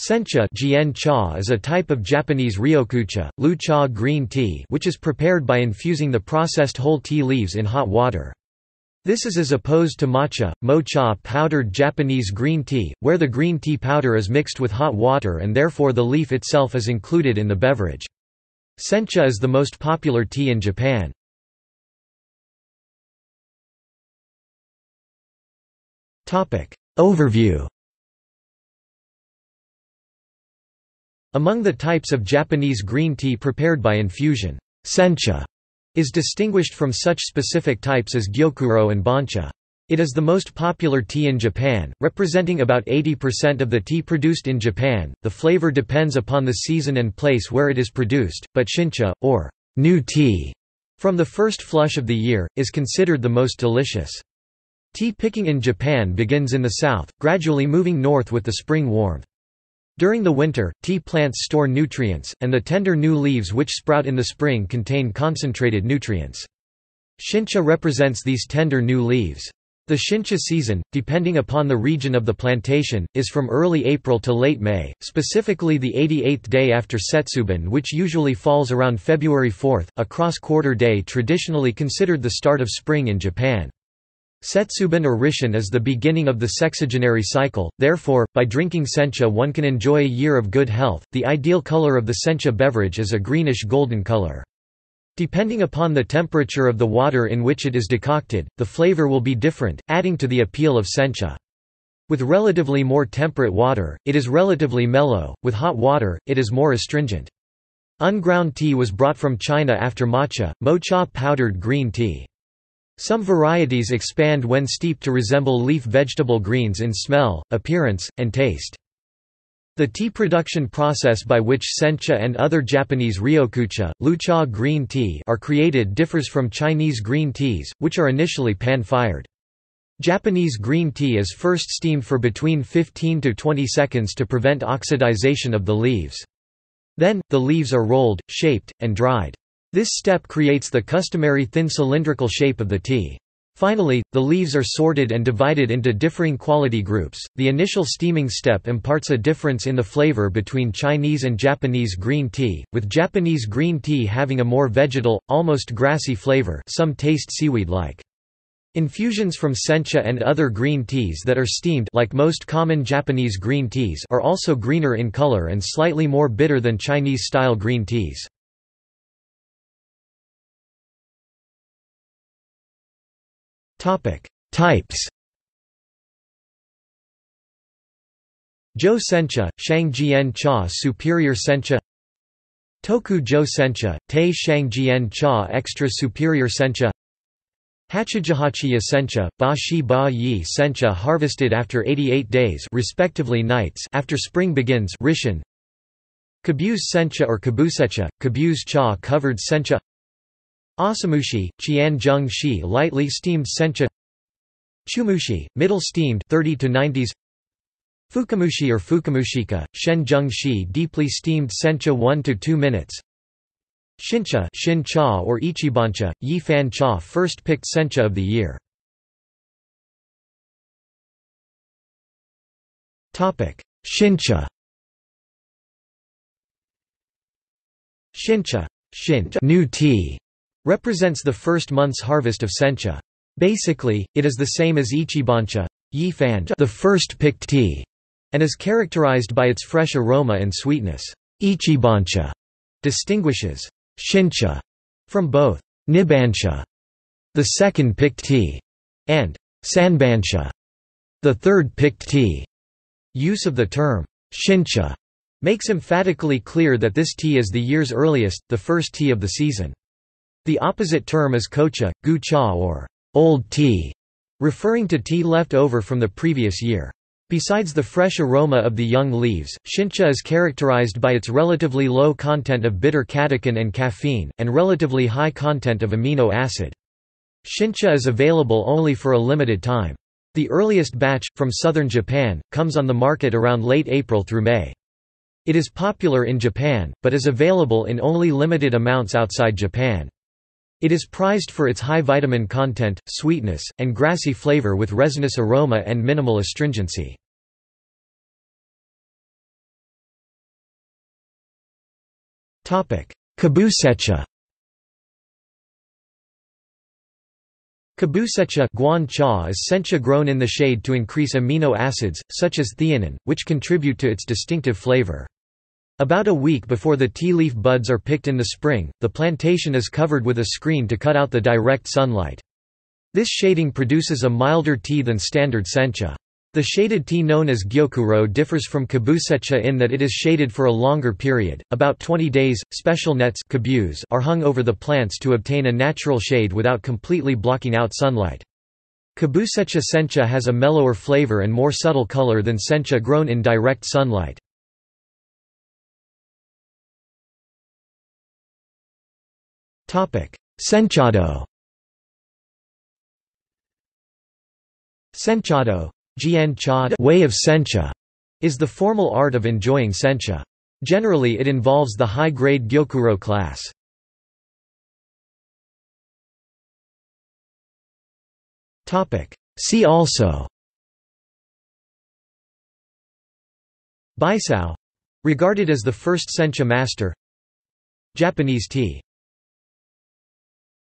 Sencha cha is a type of Japanese ryokucha, lu cha green tea which is prepared by infusing the processed whole tea leaves in hot water. This is as opposed to matcha, mocha powdered Japanese green tea, where the green tea powder is mixed with hot water and therefore the leaf itself is included in the beverage. Sencha is the most popular tea in Japan. Overview Among the types of Japanese green tea prepared by infusion, sencha is distinguished from such specific types as gyokuro and bancha. It is the most popular tea in Japan, representing about 80% of the tea produced in Japan. The flavor depends upon the season and place where it is produced, but shincha, or new tea, from the first flush of the year, is considered the most delicious. Tea picking in Japan begins in the south, gradually moving north with the spring warmth. During the winter, tea plants store nutrients, and the tender new leaves which sprout in the spring contain concentrated nutrients. Shincha represents these tender new leaves. The shincha season, depending upon the region of the plantation, is from early April to late May, specifically the 88th day after Setsubun which usually falls around February 4, a cross-quarter day traditionally considered the start of spring in Japan. Setsubun or Risshun is the beginning of the sexagenary cycle, therefore, by drinking sencha one can enjoy a year of good health. The ideal color of the sencha beverage is a greenish golden color. Depending upon the temperature of the water in which it is decocted, the flavor will be different, adding to the appeal of sencha. With relatively more temperate water, it is relatively mellow, with hot water, it is more astringent. Unground tea was brought from China after matcha, mocha powdered green tea. Some varieties expand when steeped to resemble leaf vegetable greens in smell, appearance, and taste. The tea production process by which sencha and other Japanese ryokucha, lucha green tea are created differs from Chinese green teas, which are initially pan-fired. Japanese green tea is first steamed for between 15 to 20 seconds to prevent oxidization of the leaves. Then, the leaves are rolled, shaped, and dried. This step creates the customary thin cylindrical shape of the tea. Finally, the leaves are sorted and divided into differing quality groups. The initial steaming step imparts a difference in the flavor between Chinese and Japanese green tea, with Japanese green tea having a more vegetal, almost grassy flavor, some taste seaweed-like. Infusions from sencha and other green teas that are steamed like most common Japanese green teas are also greener in color and slightly more bitter than Chinese-style green teas. Topic: Types. Jo Sencha, Shangjian Cha Superior Sencha. Toku Jo Sencha, Te Shangjian Cha Extra Superior Sencha. Hachijuhachiya Sencha, Ba Shi Ba Yi Sencha harvested after 88 days respectively nights after spring begins Risshun Kabuse Sencha or Kabusecha, Kabuse Cha covered Sencha Asamushi, Qian Shi lightly steamed sencha. Chumushi, middle steamed 30 to 90s Fukamushi or Fukamushicha, Shen Shi deeply steamed sencha 1 to 2 minutes. Shincha Shin cha or Ichibancha, Yi Fan cha first picked sencha of the year. Shincha. Shincha Shincha new tea represents the first month's harvest of sencha. Basically, it is the same as ichibancha the first picked tea, and is characterized by its fresh aroma and sweetness. Ichibancha distinguishes shincha from both nibancha, the second picked tea, and sanbancha, the third picked tea. Use of the term shincha makes emphatically clear that this tea is the year's earliest, the first tea of the season. The opposite term is kocha, gu cha or old tea, referring to tea left over from the previous year. Besides the fresh aroma of the young leaves, shincha is characterized by its relatively low content of bitter catechin and caffeine, and relatively high content of amino acid. Shincha is available only for a limited time. The earliest batch, from southern Japan, comes on the market around late April through May. It is popular in Japan, but is available in only limited amounts outside Japan. It is prized for its high vitamin content, sweetness, and grassy flavor with resinous aroma and minimal astringency. Kabusecha Kabusecha guan cha is sencha grown in the shade to increase amino acids, such as theanine, which contribute to its distinctive flavor. About a week before the tea leaf buds are picked in the spring, the plantation is covered with a screen to cut out the direct sunlight. This shading produces a milder tea than standard sencha. The shaded tea known as gyokuro differs from kabusecha in that it is shaded for a longer period, about 20 days. Special nets are hung over the plants to obtain a natural shade without completely blocking out sunlight. Kabusecha sencha has a mellower flavor and more subtle color than sencha grown in direct sunlight. Senchado. Senchado way of sencha is the formal art of enjoying sencha. Generally it involves the high-grade gyokuro class. See also. Baisao — regarded as the first sencha master. Japanese tea